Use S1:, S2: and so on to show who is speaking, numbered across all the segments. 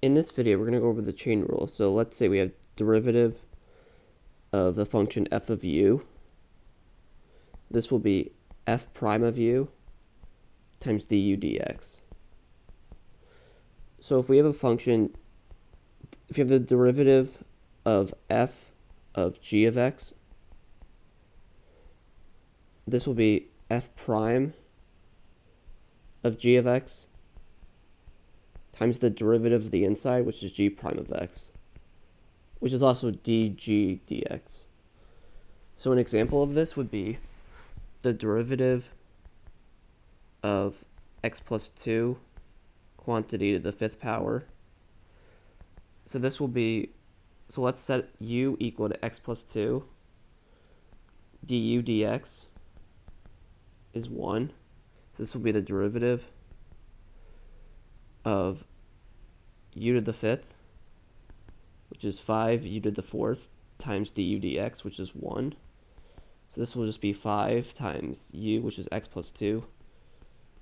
S1: in this video, we're going to go over the chain rule. So let's say we have derivative of the function f of u. This will be f prime of u times du dx. So if we have a function, if you have the derivative of f of g of x, this will be f prime of g of x times the derivative of the inside, which is g prime of x, which is also dg dx. So an example of this would be the derivative of x plus 2 quantity to the fifth power. So this will be, so let's set u equal to x plus 2. du dx is 1. So this will be the derivative of u to the fifth, which is 5 u to the fourth, times du dx, which is 1. So this will just be 5 times u, which is x plus 2,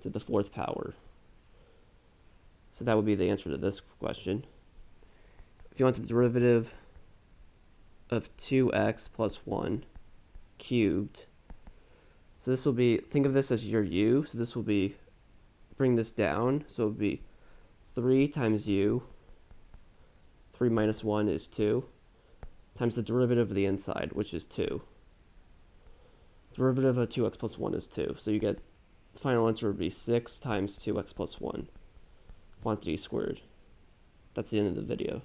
S1: to the fourth power. So that would be the answer to this question. If you want the derivative of 2x plus 1 cubed, so this will be, think of this as your u, so this will be, bring this down, so it would be 3 times u, 3 minus 1 is 2, times the derivative of the inside, which is 2. Derivative of 2x plus 1 is 2, so you get, the final answer would be 6 times 2x plus 1, quantity squared. That's the end of the video.